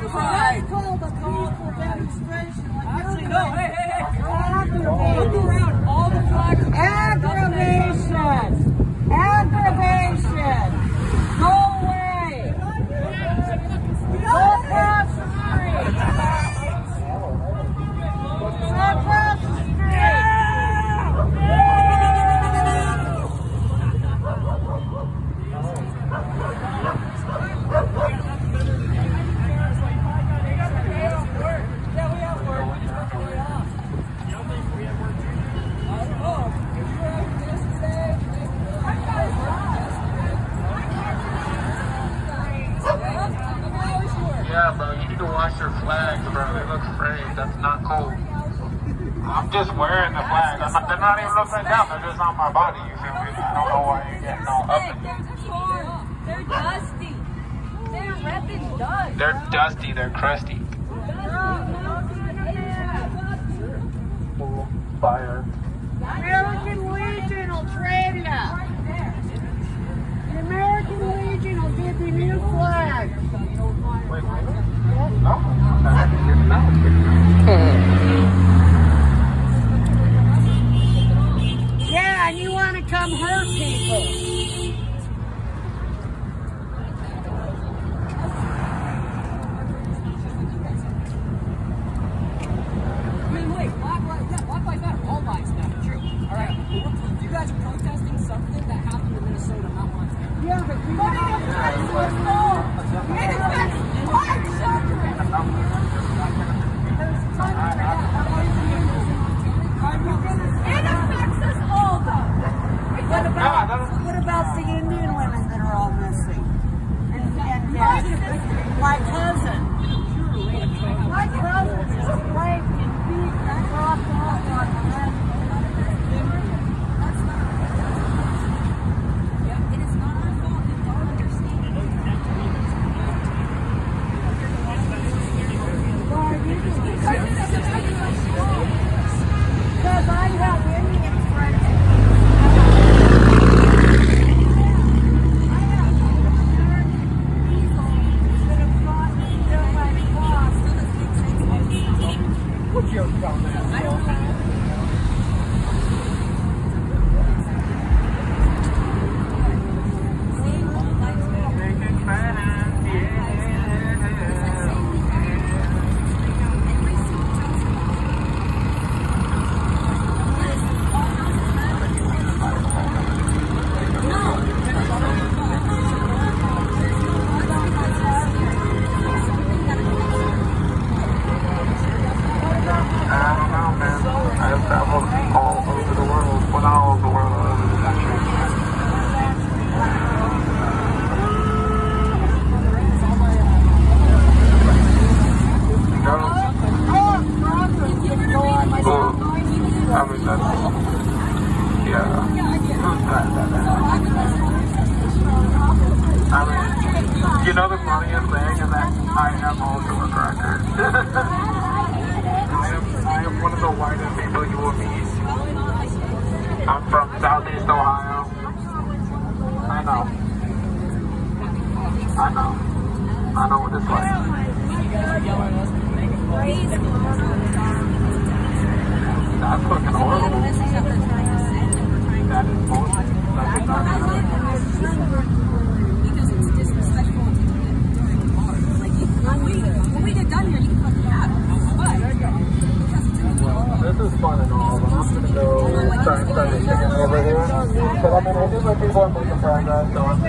No, that's High called, school pride. that's called a peaceful demonstration. Like Actually, no. Hey, hey, hey. Look around. Flags, looks frayed. That's not cool. I'm just wearing the flags. I'm not, they're not even upside down. They're just on my body. You feel me? I don't know why you're getting all up They're torn. They're dusty. They're repping dust. They're dusty. They're crusty. What's your dumbass? I don't know. Also a cracker. I am, I am one of the whitest people you will meet. I'm from Southeast Ohio. I know. I know. I know what it's like. That's fucking horrible. That is bullshit. That is not Because it's disrespectful to do it during the bar. Like, you, when we, when we get done here, you can fucking have it. But, because it's in the bar. This is fun and all, but I'm gonna go try and start a chicken over here. But I mean, I do like people are making progress, so I'm